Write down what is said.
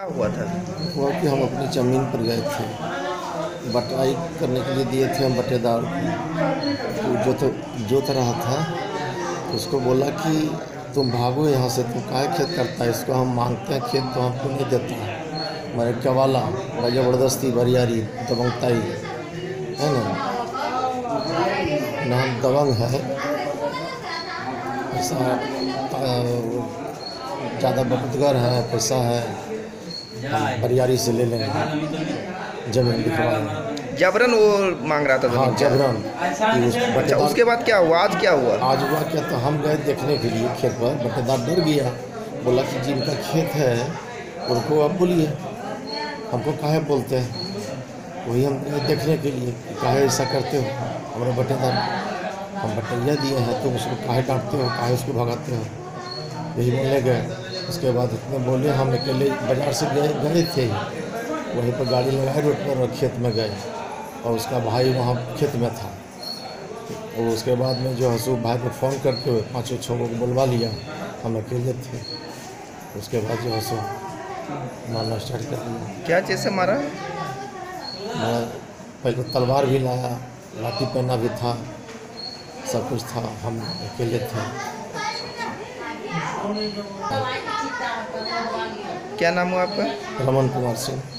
क्या हुआ था? हुआ कि हम अपनी ज़मीन पर गए थे। बटाई करने के लिए दिए थे हम बटेदार को। तो जो तो जोत रहा था तो उसको बोला कि तुम भागो यहाँ से, तुम काहे खेत करता है? इसको हम मांगते हैं, खेत तो हमको नहीं देता। मेरे कवाला भाई ज़बरदस्ती, बरियारी, दबंगताई, है ना? नाम दबंग है। ऐसा ज़्यादा बकतगर है, पैसा है। बरियारी से ले लेंगे। ज़मीन लिखवाएँगे। जबरन वो मांग रहा था हाँ जबरन। अच्छा उसके बाद क्या हुआ? आज क्या हुआ? आज हुआ क्या? तो हम गए देखने के लिए खेत पर बटेदार डर गया। बोला कि जिनका खेत है उनको आप बोलिए। हमको काहे बोलते हैं? वही हम गए देखने के लिए काहे ऐसा करते हो? हमारे बटेदार हम बटैया दिए हैं तुम उसको काहे डांटते हो? काहे उसको भगाते हो? यही बोलने गए। उसके बाद इतने बोले हम अकेले बाज़ार से गए गए थे वहीं पर गाड़ी लगाए रोड पर और खेत में गए। और उसका भाई वहाँ खेत में था। और उसके बाद में जो हसूब भाई को फ़ोन करके हुए पाँचों छः को बुलवा लिया हम अकेले थे। उसके बाद जो है सो मारना स्टार्ट कर दिया। क्या चीज़ से मारा? मैं पहले तलवार भी लाया लाठी पहना भी था सब कुछ था हम अकेले थे। क्या नाम हुआ आपका? रमन कुमार सिंह।